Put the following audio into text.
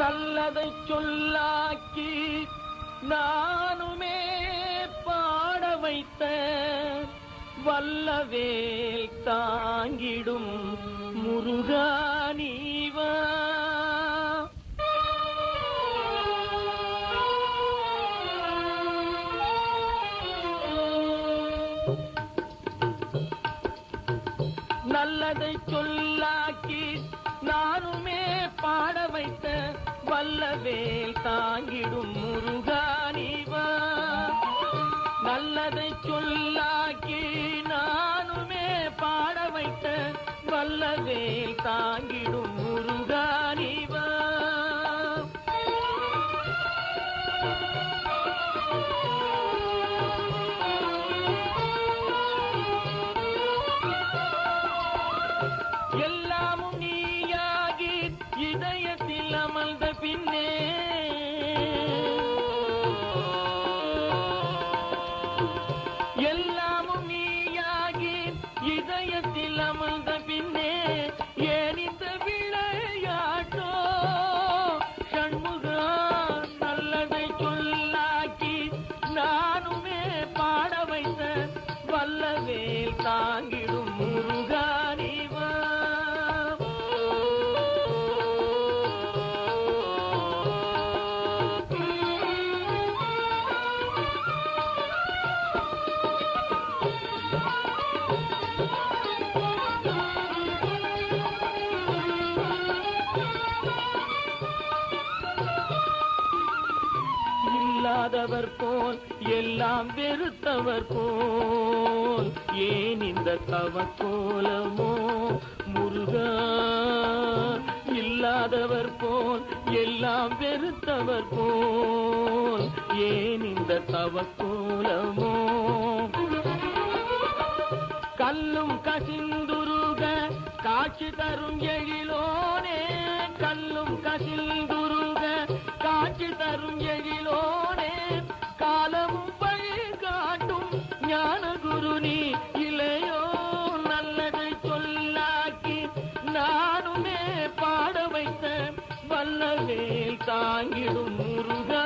நல்லதை சொல்லாக்கி நானுமே பாட வைத்த வல்லவேல் தாங்கிடும் முருகா நீவா. நல்லதை சொல்லாக்கி நானுமே பாட வைத்த வல்லவேல் தாங்கிடும் முருகானிவா நல்லதை சொல்லாக்கி நானுமே பாட வைத்த வல்லவேல் தாங்கிடும் முருகானிவா இதயத்தில் அமர்ந்த பின்னே. எல்லாமும் நீயாகி இதயத்தில் அமர்ந்த பின்னே ஏனித்த விளையாட்டோ? சண்முகா நல்லதை சொல்லாக்கி நானுமே பாட வைத்த வல்லவேல் தாங்கி இல்லாதவர் போல் எல்லாம் வெறுத்தவர் போல். ஏன் இந்த தவக்கோலமோ? முருகா இல்லாதவர் போல் எல்லாம் வெறுத்தவர் போல். ஏன் இந்த தவக்கோலமோ? கல்லும் கசிந்துருக காட்சி தரும் எழிலோனே. கல்லும் கசில் நல்லதை சொல்லாக்கி நானுமே பாட வைத்த வல்லவேல் தாங்கிடும் முருகா.